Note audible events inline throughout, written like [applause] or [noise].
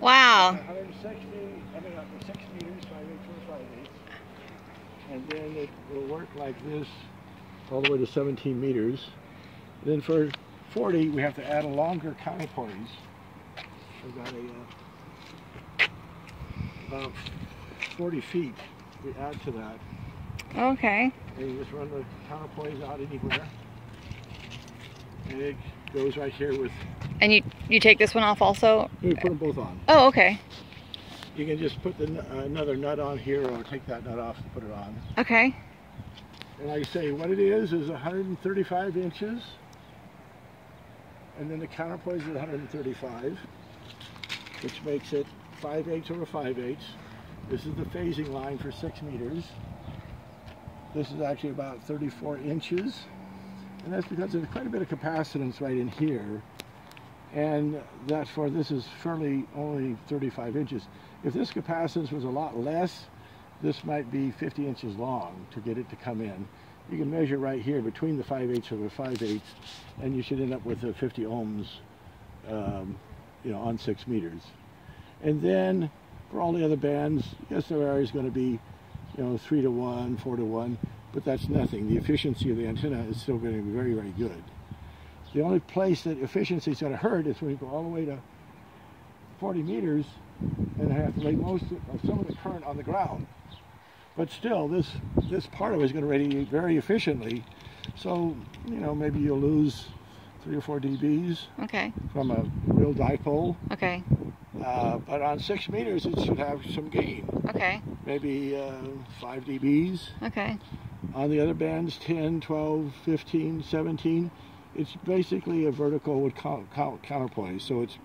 Wow. 160, I mean, uh, 6 meters, 5 eighths or 5 eighths. And then it will work like this all the way to 17 meters. Then for 40, we have to add a longer counterpoise. We've got a, uh, about 40 feet we add to that. Okay. And you just run the counterpoise out anywhere. And it goes right here with, And you you take this one off also? we put them both on. Oh, okay. You can just put the, uh, another nut on here or take that nut off and put it on. Okay. And like I say, what it is is 135 inches. And then the counterpoise is 135, which makes it 5 eighths over 5 eighths. This is the phasing line for 6 meters. This is actually about 34 inches. And that's because there's quite a bit of capacitance right in here. And that's for this is fairly only 35 inches. If this capacitance was a lot less, this might be 50 inches long to get it to come in. You can measure right here between the 5 eighths over 5 eighths, and you should end up with a 50 ohms, um, you know, on 6 meters. And then for all the other bands, yes, there are is going to be, you know, 3 to 1, 4 to 1, but that's nothing. The efficiency of the antenna is still going to be very, very good. The only place that efficiency is going to hurt is when you go all the way to 40 meters and have to lay most of some of the current on the ground. But still, this this part of it is going to radiate very efficiently. So, you know, maybe you'll lose three or four dBs Okay. from a real dipole. Okay. Uh, but on six meters, it should have some gain, Okay. maybe uh, five dBs. Okay. On the other bands, 10, 12, 15, 17, it's basically a vertical with count, count, counterpoise. So it's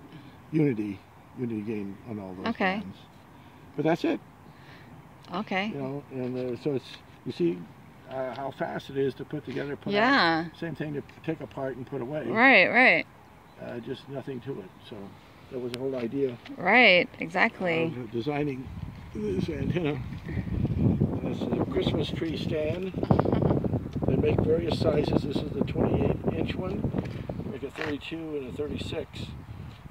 unity, unity gain on all those Okay. bands. But that's it. Okay. you know, and uh, so it's you see uh, how fast it is to put together, put out. Yeah. Same thing to take apart and put away. Right, right. Uh, just nothing to it. So that was the whole idea Right. Exactly. designing this antenna. This is a Christmas tree stand. They make various sizes. This is the 28 one. Make a 32 and a 36.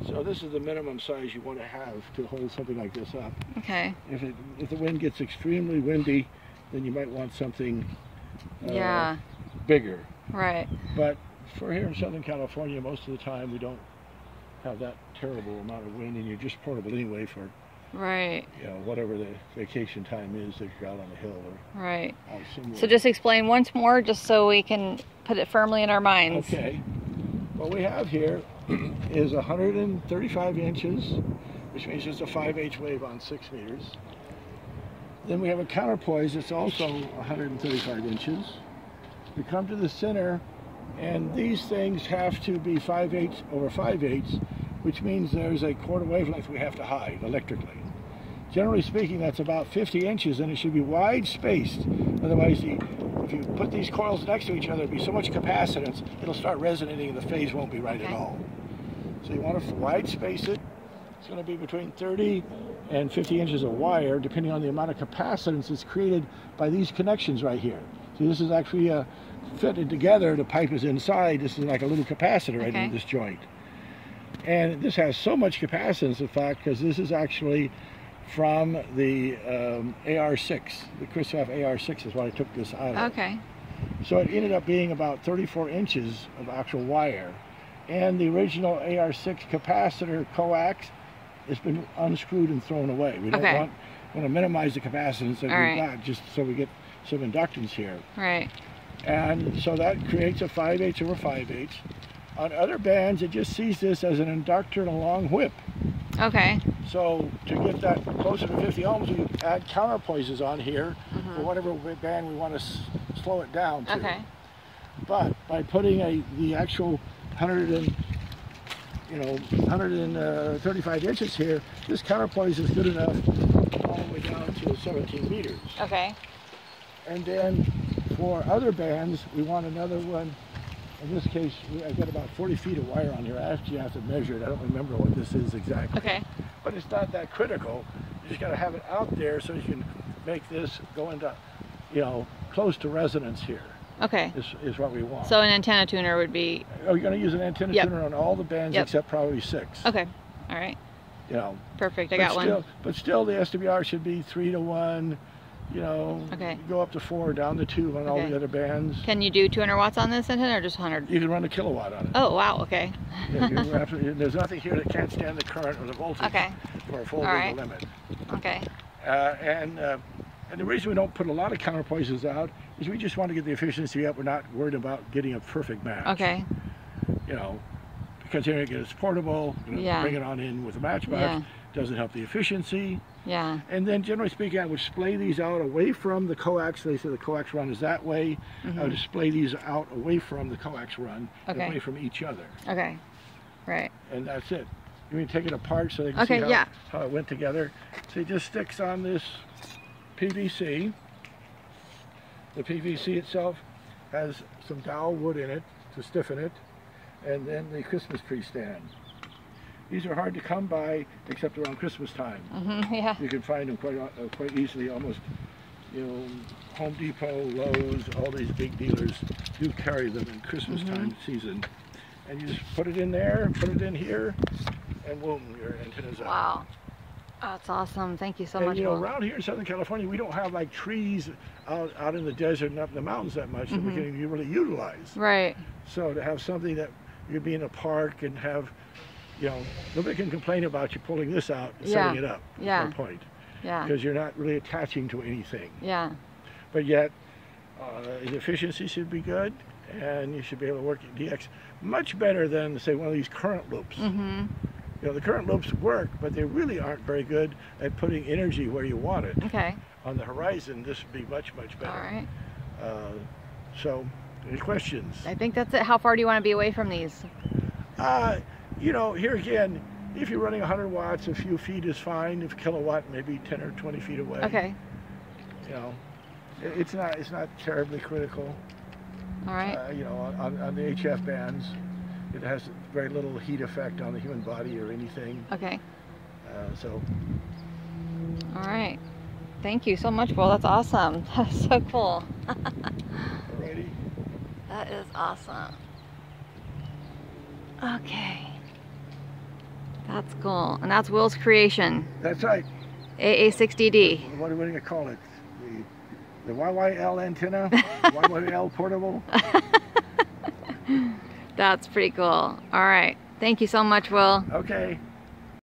So this is the minimum size you want to have to hold something like this up. Okay. If it if the wind gets extremely windy, then you might want something uh, Yeah. bigger. Right. But for here in Southern California, most of the time we don't have that terrible amount of wind, and you're just portable anyway for Right. you know whatever the vacation time is that you're out on the hill or Right. So just explain once more, just so we can put it firmly in our minds. okay. What we have here [clears throat] is 135 inches, which means it's a 5 H wave on 6 meters. Then we have a counterpoise that's also 135 inches. We come to the center, and these things have to be 5 eighths over 5 eighths, which means there's a quarter wavelength we have to hide electrically. Generally speaking, that's about 50 inches, and it should be wide spaced. Otherwise, the, if you put these coils next to each other, there'll be so much capacitance, it'll start resonating, and the phase won't be right Okay. at all. So you want to wide space it. It's going to be between 30 and 50 inches of wire, depending on the amount of capacitance that's created by these connections right here. See, this is actually uh, fitted together. The pipe is inside. This is like a little capacitor right Okay. in this joint. And this has so much capacitance, in fact, because this is actually from the um, AR6. The Cushcraft AR6 is what I took this out of. Okay. So it ended up being about 34 inches of actual wire. And the original AR6 capacitor coax has been unscrewed and thrown away. We don't Okay. want, want to minimize the capacitance that All we've right. got just so we get some inductance here. Right. And so that creates a 5 8 over 5 8 On other bands, it just sees this as an inductor and a long whip. Okay. So to get that closer to 50 ohms, we add counterpoises on here Mhm. for whatever band we want to slow it down to. Okay. But by putting a the actual 100 and you know 135 inches here, this counterpoise is good enough all the way down to 17 meters. Okay. And then for other bands, we want another one. In this case, I've got about 40 feet of wire on here. I actually have to measure it. I don't remember what this is exactly. Okay. But it's not that critical. You just got to have it out there so you can make this go into, you know, close to resonance here. Okay. Is, is what we want. So an antenna tuner would be Are you going to use an antenna Yep. tuner on all the bands Yep. except probably six? okay. All right. You know, Perfect. I got still, one. But still, the SWR should be three to one. You know, Okay. go up to four, down to two on all the other bands. Can you do 200 watts on this antenna or just 100? You can run a kilowatt on it. Oh, wow. Okay. Yeah, there's nothing here that can't stand the current or the voltage Okay. for a full All right. legal limit. Okay. Uh, and uh, and the reason we don't put a lot of counterpoises out is we just want to get the efficiency up. We're not worried about getting a perfect match. Okay. You know, because here again it's portable. You know, Yeah. Bring it on in with a matchbox. Yeah. Doesn't help the efficiency. Yeah. And then generally speaking, I would splay these out away from the coax. They say the coax run is that way. I would display these out away from the coax run, Mm-hmm. Okay. away from each other, Okay. Right. and that's it. You mean take it apart so they can Okay, see how, yeah. how it went together. So it just sticks on this PVC. The PVC itself has some dowel wood in it to stiffen it, and then the Christmas tree stand. These are hard to come by except around Christmas time. hmm Yeah. You can find them quite uh, quite easily. Almost, you know, Home Depot, Lowe's, all these big dealers do carry them in Christmas Mm-hmm. time season. And you just put it in there, put it in here, and boom, your antenna's out. Wow. That's awesome. Thank you so and much. you know, around here in Southern California, we don't have like trees out, out in the desert and up in the mountains that much that we Mm-hmm. can really utilize. Right. So to have something that you'd be in a park and have, you know, nobody can complain about you pulling this out and Yeah. setting it up. Yeah. my point. Yeah. Because you're not really attaching to anything. Yeah. But yet, uh, the efficiency should be good, and you should be able to work at DX much better than, say, one of these current loops. Mm-hmm. You know, the current loops work, but they really aren't very good at putting energy where you want it. Okay. On the horizon, this would be much, much better. All right. Uh, so, any questions? I think that's it. How far do you want to be away from these? Uh, you know, here again, if you're running 100 watts, a few feet is fine. If kilowatt, maybe 10 or 20 feet away. Okay. You know, it's not it's not terribly critical. All right. Uh, you know, on, on the HF bands, it has very little heat effect on the human body or anything. Okay. Uh, so, All right. Thank you so much, Will. That's awesome. [laughs] That's so cool. alrighty. That is awesome. Okay. That's cool. And that's Will's creation. That's right. AA6DD. What we going to call it? The, the YYL antenna? [laughs] YYL portable? [laughs] That's pretty cool. All right. Thank you so much, Will. Okay.